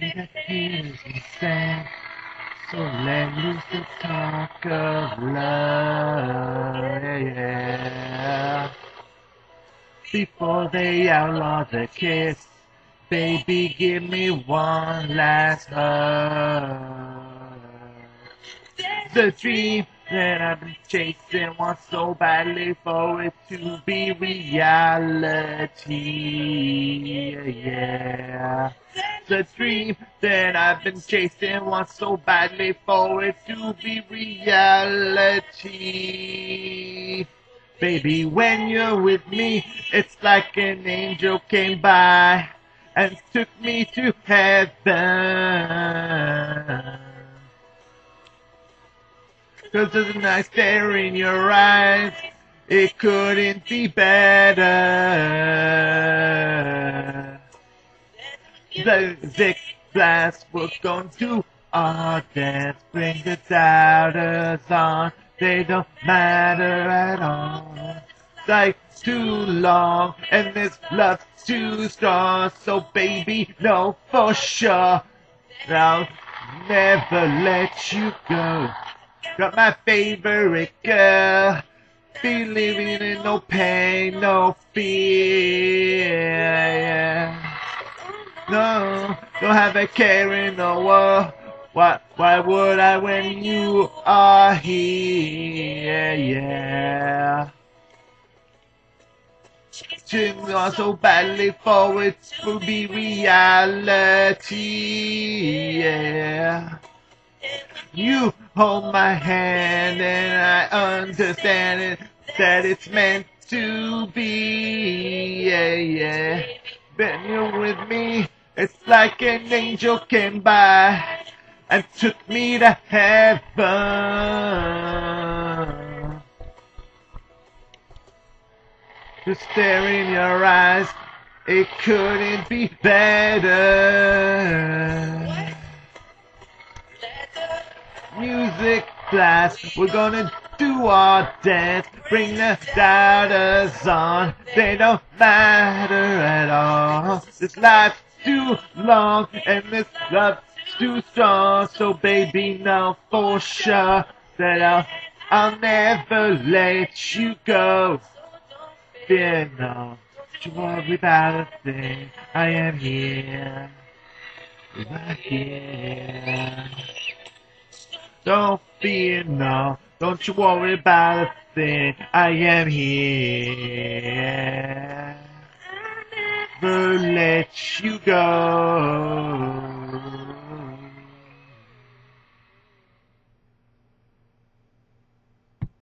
that me sad. So let loose the talk of love, yeah. Before they outlaw the kiss, baby, give me one last hug. The dream that I've been chasing want so badly for it to be reality, yeah, The dream that I've been chasing want so badly for it to be reality. Baby, when you're with me, it's like an angel came by and took me to heaven. Cause there's a nice stare in your eyes, it couldn't be better. The Zick Blast, we're going to our dance, bring the doubters on, they don't matter at all. Life's too long, and this love's too strong, so baby, know for sure, I'll never let you go. Got my favorite girl, be living in no pain, no fear. No, don't have a care in the world. Why, why would I when you are here? Yeah. Chasing on so badly for it to be reality. Yeah. You hold my hand and I understand it that it's meant to be. Yeah, yeah. When you're with me, it's like an angel came by and took me to heaven. Just stare in your eyes, it couldn't be better. Music blast, we're gonna do our dance, bring the doubters on, they don't matter at all. This life's too long, and this love's too strong, so baby, know for sure that I'll, I'll never let you go. Fear no, don't you worry about a thing, I am here, right here. Don't fear no, don't you worry about a thing. I am here let you go.